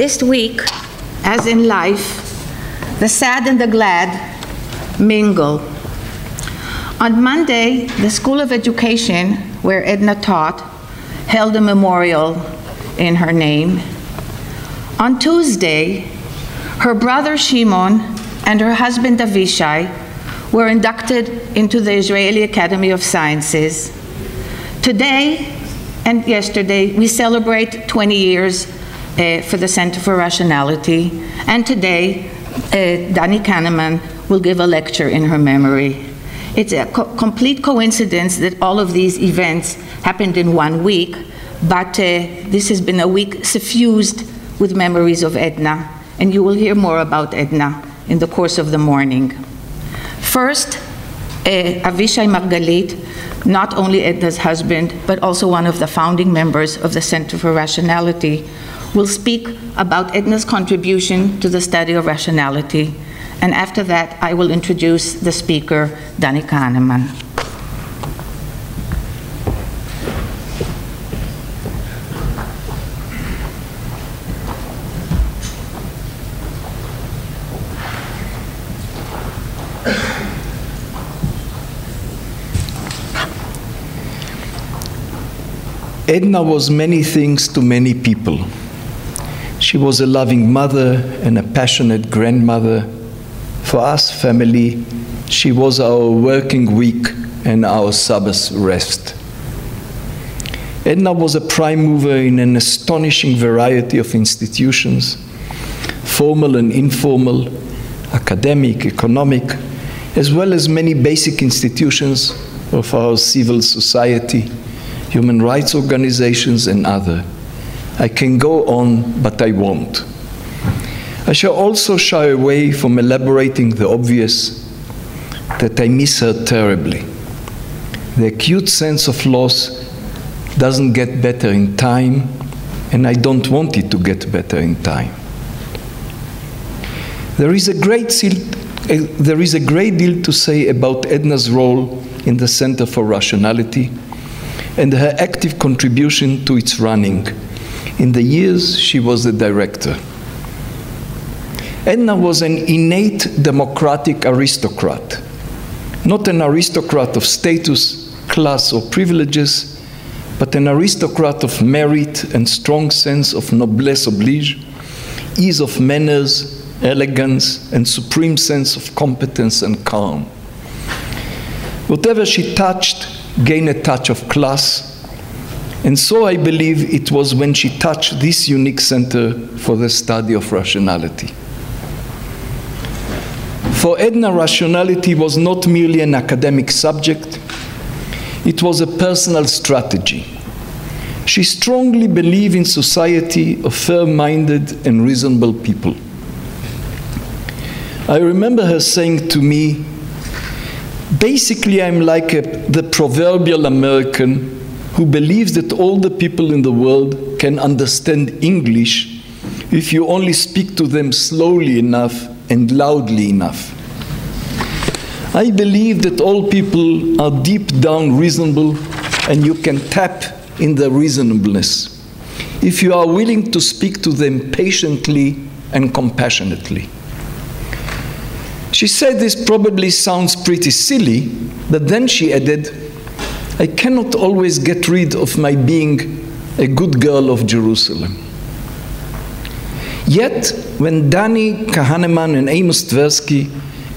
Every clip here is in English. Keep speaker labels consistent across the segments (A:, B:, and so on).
A: this week, as in life, the sad and the glad mingle. On Monday, the School of Education, where Edna taught, held a memorial in her name. On Tuesday, her brother Shimon and her husband Avishai were inducted into the Israeli Academy of Sciences. Today and yesterday, we celebrate 20 years uh, for the Center for Rationality, and today, uh, Dani Kahneman will give a lecture in her memory. It's a co complete coincidence that all of these events happened in one week, but uh, this has been a week suffused with memories of Edna, and you will hear more about Edna in the course of the morning. First, uh, Avishai Margalit, not only Edna's husband, but also one of the founding members of the Center for Rationality, will speak about Edna's contribution to the study of rationality and after that, I will introduce the speaker, Dani Kahneman.
B: Edna was many things to many people. She was a loving mother and a passionate grandmother for us, family, she was our working week and our Sabbath rest. Edna was a prime mover in an astonishing variety of institutions, formal and informal, academic, economic, as well as many basic institutions of our civil society, human rights organizations, and other. I can go on, but I won't. I shall also shy away from elaborating the obvious that I miss her terribly. The acute sense of loss doesn't get better in time, and I don't want it to get better in time. There is a great deal, eh, there is a great deal to say about Edna's role in the Center for Rationality and her active contribution to its running in the years she was the director. Edna was an innate democratic aristocrat, not an aristocrat of status, class, or privileges, but an aristocrat of merit and strong sense of noblesse oblige, ease of manners, elegance, and supreme sense of competence and calm. Whatever she touched gained a touch of class, and so I believe it was when she touched this unique center for the study of rationality. For Edna, rationality was not merely an academic subject, it was a personal strategy. She strongly believed in society of fair-minded and reasonable people. I remember her saying to me, basically I'm like a, the proverbial American who believes that all the people in the world can understand English if you only speak to them slowly enough and loudly enough. I believe that all people are deep down reasonable and you can tap in their reasonableness if you are willing to speak to them patiently and compassionately. She said this probably sounds pretty silly, but then she added, I cannot always get rid of my being a good girl of Jerusalem. Yet, when Dani Kahneman and Amos Tversky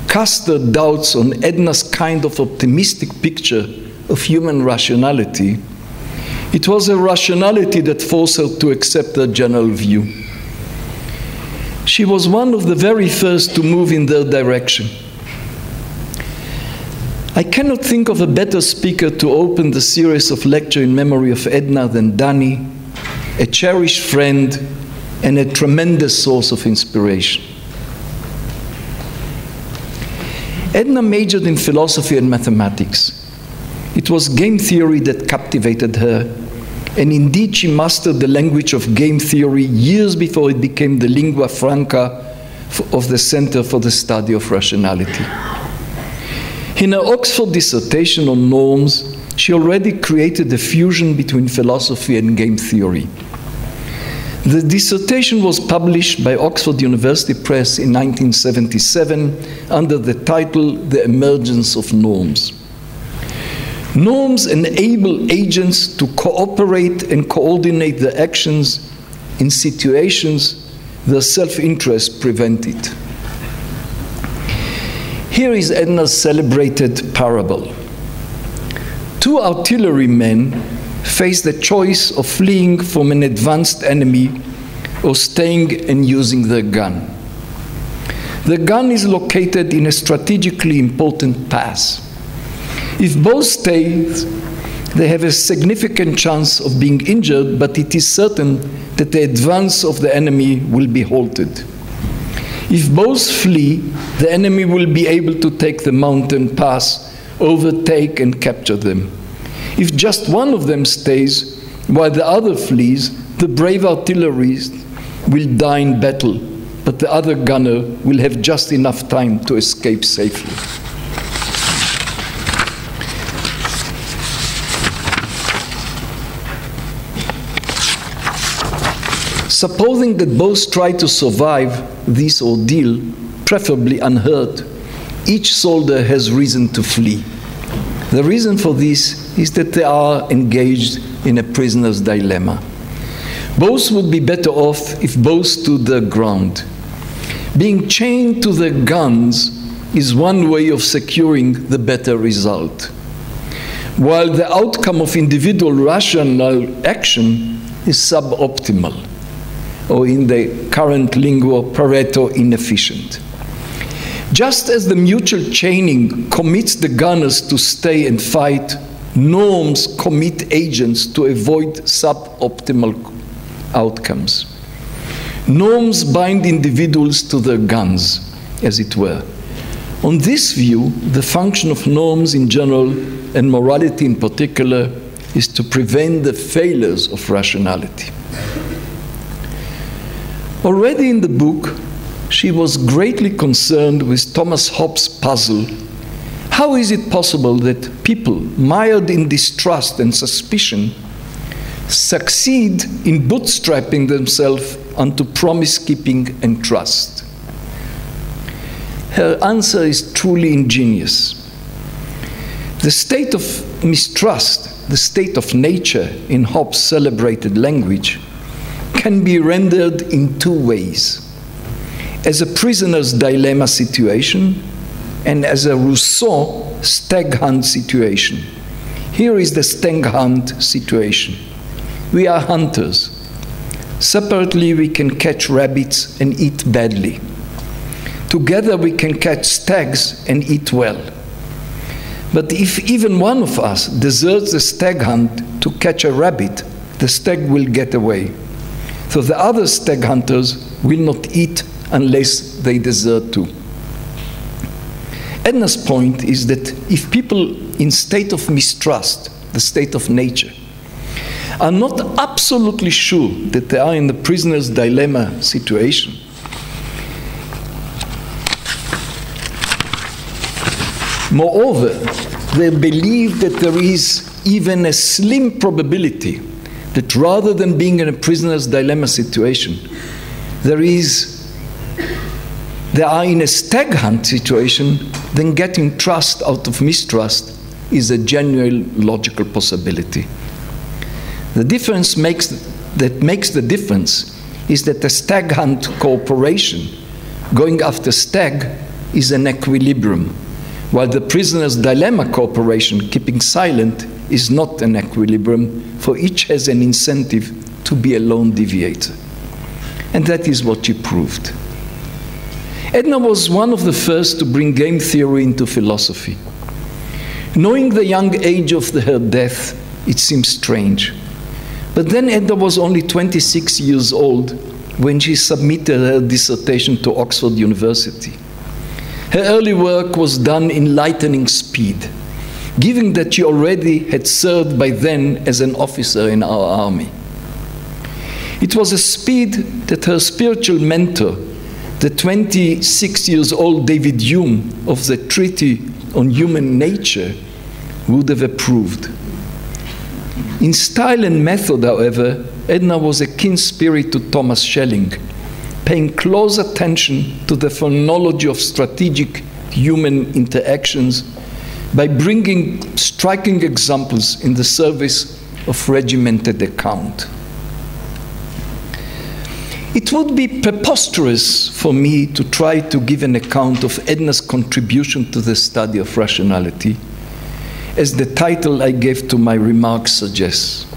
B: cast their doubts on Edna's kind of optimistic picture of human rationality, it was a rationality that forced her to accept their general view. She was one of the very first to move in their direction. I cannot think of a better speaker to open the series of lecture in memory of Edna than Dani, a cherished friend and a tremendous source of inspiration. Edna majored in philosophy and mathematics. It was game theory that captivated her, and indeed she mastered the language of game theory years before it became the lingua franca of the Center for the Study of Rationality. In her Oxford dissertation on norms, she already created a fusion between philosophy and game theory. The dissertation was published by Oxford University Press in 1977 under the title The Emergence of Norms. Norms enable agents to cooperate and coordinate their actions in situations where self interest prevented. Here is Edna's celebrated parable. Two artillerymen face the choice of fleeing from an advanced enemy or staying and using their gun. The gun is located in a strategically important pass. If both stay, they have a significant chance of being injured, but it is certain that the advance of the enemy will be halted. If both flee, the enemy will be able to take the mountain pass, overtake, and capture them. If just one of them stays while the other flees, the brave artillerist will die in battle, but the other gunner will have just enough time to escape safely. Supposing that both try to survive this ordeal, preferably unhurt, each soldier has reason to flee. The reason for this is that they are engaged in a prisoner's dilemma. Both would be better off if both stood their ground. Being chained to their guns is one way of securing the better result. While the outcome of individual rational action is suboptimal, or in the current lingo, Pareto inefficient. Just as the mutual chaining commits the gunners to stay and fight, norms commit agents to avoid suboptimal outcomes. Norms bind individuals to their guns, as it were. On this view, the function of norms in general and morality in particular is to prevent the failures of rationality. Already in the book, she was greatly concerned with Thomas Hobbes' puzzle. How is it possible that people mired in distrust and suspicion succeed in bootstrapping themselves onto promise keeping and trust? Her answer is truly ingenious. The state of mistrust, the state of nature in Hobbes' celebrated language, can be rendered in two ways as a prisoner's dilemma situation and as a Rousseau stag hunt situation. Here is the stag hunt situation. We are hunters. Separately, we can catch rabbits and eat badly. Together, we can catch stags and eat well. But if even one of us deserts the stag hunt to catch a rabbit, the stag will get away. So the other stag hunters will not eat unless they desert to. Edna's point is that if people in state of mistrust, the state of nature, are not absolutely sure that they are in the prisoner's dilemma situation, moreover, they believe that there is even a slim probability that rather than being in a prisoner's dilemma situation, there is they are in a stag hunt situation, then getting trust out of mistrust is a genuine logical possibility. The difference makes, that makes the difference is that the stag hunt cooperation, going after stag, is an equilibrium, while the prisoner's dilemma cooperation, keeping silent, is not an equilibrium, for each has an incentive to be a lone deviator. And that is what she proved. Edna was one of the first to bring game theory into philosophy. Knowing the young age of the, her death, it seems strange. But then Edna was only 26 years old when she submitted her dissertation to Oxford University. Her early work was done in lightning speed, given that she already had served by then as an officer in our army. It was a speed that her spiritual mentor, the 26 years old David Hume of the Treatise on Human Nature would have approved. In style and method, however, Edna was a keen spirit to Thomas Schelling, paying close attention to the phenomenology of strategic human interactions by bringing striking examples in the service of regimented account. It would be preposterous for me to try to give an account of Edna's contribution to the study of rationality, as the title I gave to my remarks suggests.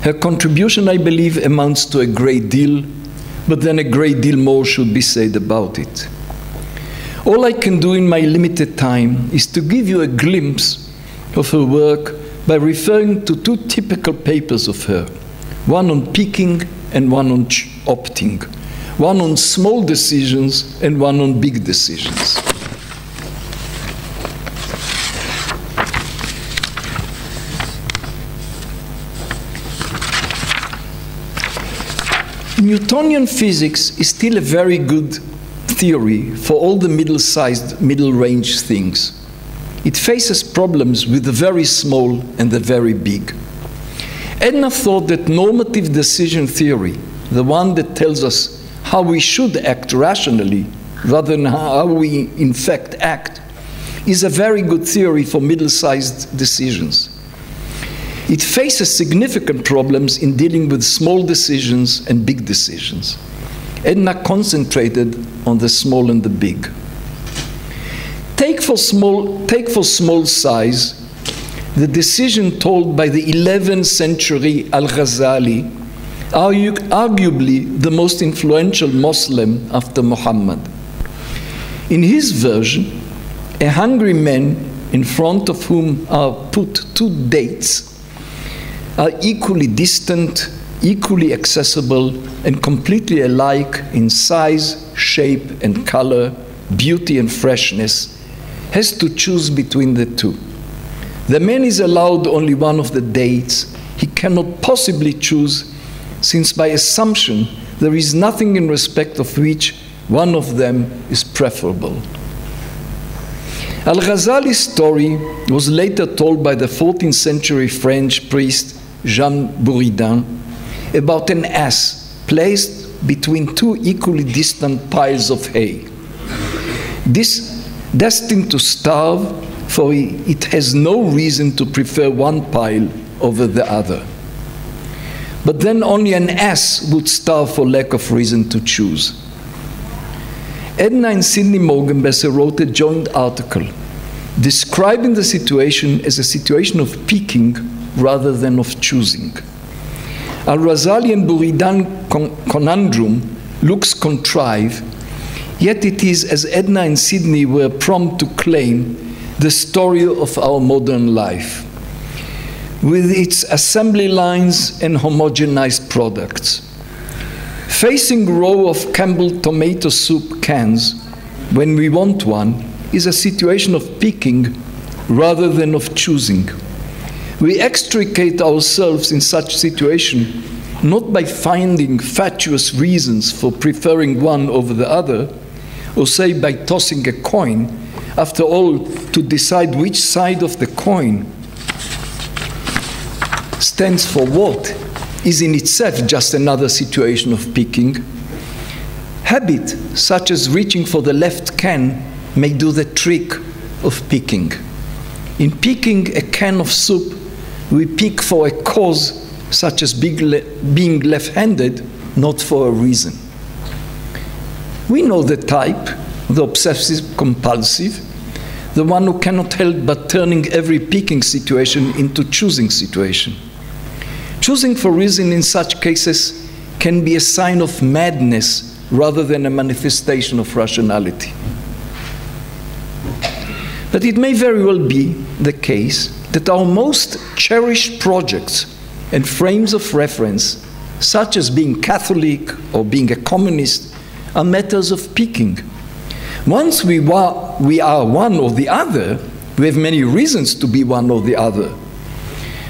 B: Her contribution, I believe, amounts to a great deal, but then a great deal more should be said about it. All I can do in my limited time is to give you a glimpse of her work by referring to two typical papers of her one on picking and one on opting, one on small decisions and one on big decisions. Newtonian physics is still a very good theory for all the middle sized, middle range things. It faces problems with the very small and the very big. Edna thought that normative decision theory, the one that tells us how we should act rationally rather than how we in fact act, is a very good theory for middle sized decisions. It faces significant problems in dealing with small decisions and big decisions. Edna concentrated on the small and the big. Take for small, take for small size the decision told by the 11th century Al Ghazali, arguably the most influential Muslim after Muhammad. In his version, a hungry man in front of whom are put two dates are equally distant, equally accessible, and completely alike in size, shape, and color, beauty, and freshness, has to choose between the two. The man is allowed only one of the dates. He cannot possibly choose, since by assumption there is nothing in respect of which one of them is preferable. Al Ghazali's story was later told by the 14th century French priest Jean Buridan about an ass placed between two equally distant piles of hay. This destined to starve, for it has no reason to prefer one pile over the other. But then only an ass would starve for lack of reason to choose. Edna and Sidney Morgenbesser wrote a joint article describing the situation as a situation of picking rather than of choosing. Al Ghazali and Buridan conundrum looks contrived, yet it is, as Edna and Sidney were prompt to claim, the story of our modern life, with its assembly lines and homogenized products. Facing row of Campbell tomato soup cans when we want one is a situation of picking rather than of choosing. We extricate ourselves in such situation not by finding fatuous reasons for preferring one over the other, or say by tossing a coin. After all, to decide which side of the coin stands for what is in itself just another situation of picking. Habit, such as reaching for the left can, may do the trick of picking. In picking a can of soup, we pick for a cause such as being left handed, not for a reason. We know the type, the obsessive compulsive, the one who cannot help but turning every picking situation into choosing situation. Choosing for reason in such cases can be a sign of madness rather than a manifestation of rationality. But it may very well be the case that our most cherished projects and frames of reference, such as being Catholic or being a communist, are matters of picking. Once we, wa- we are one or the other, we have many reasons to be one or the other.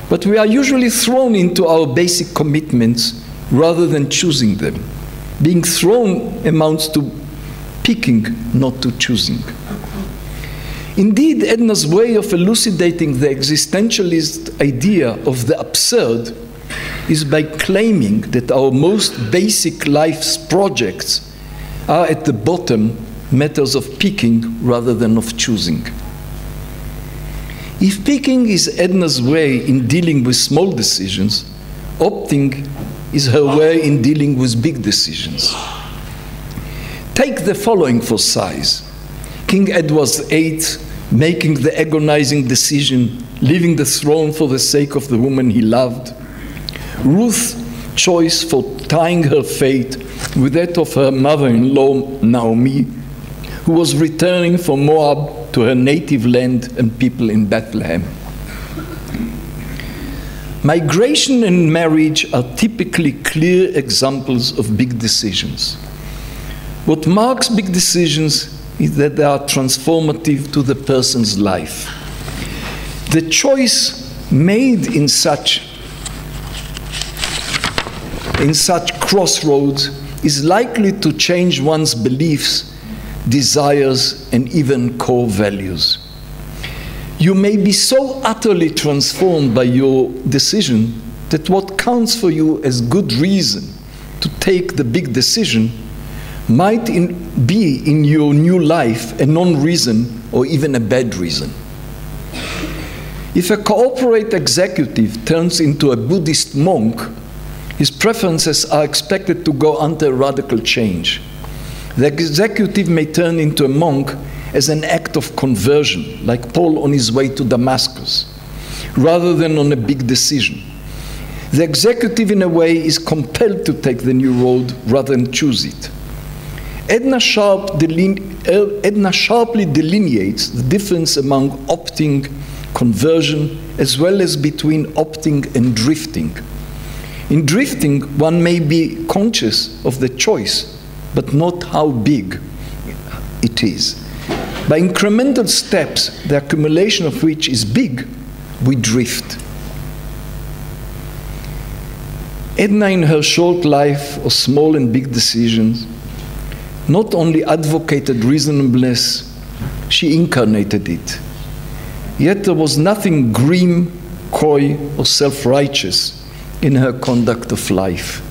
B: But we are usually thrown into our basic commitments rather than choosing them. Being thrown amounts to picking, not to choosing. Indeed, Edna's way of elucidating the existentialist idea of the absurd is by claiming that our most basic life's projects are at the bottom matters of picking rather than of choosing. If picking is Edna's way in dealing with small decisions, opting is her way in dealing with big decisions. Take the following for size King Edward VIII making the agonizing decision, leaving the throne for the sake of the woman he loved. Ruth's choice for tying her fate with that of her mother in law, Naomi, who was returning from Moab to her native land and people in Bethlehem. Migration and marriage are typically clear examples of big decisions. What marks big decisions is that they are transformative to the person's life. The choice made in such in such crossroads is likely to change one's beliefs, desires, and even core values. You may be so utterly transformed by your decision that what counts for you as good reason to take the big decision might in, be in your new life a non reason or even a bad reason. If a corporate executive turns into a Buddhist monk, his preferences are expected to go under radical change. The executive may turn into a monk as an act of conversion, like Paul on his way to Damascus, rather than on a big decision. The executive, in a way, is compelled to take the new road rather than choose it. Edna, Sharp uh, Edna sharply delineates the difference among opting, conversion, as well as between opting and drifting. In drifting, one may be conscious of the choice, but not how big it is. By incremental steps, the accumulation of which is big, we drift. Edna, in her short life of small and big decisions, not only advocated reasonableness, she incarnated it. Yet there was nothing grim, coy, or self righteous in her conduct of life.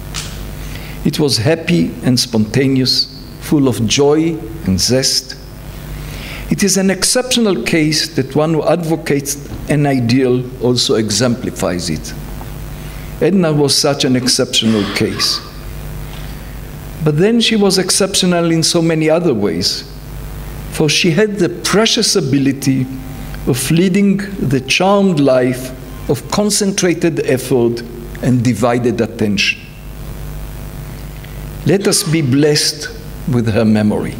B: It was happy and spontaneous, full of joy and zest. It is an exceptional case that one who advocates an ideal also exemplifies it. Edna was such an exceptional case. But then she was exceptional in so many other ways, for she had the precious ability of leading the charmed life of concentrated effort and divided attention. Let us be blessed with her memory.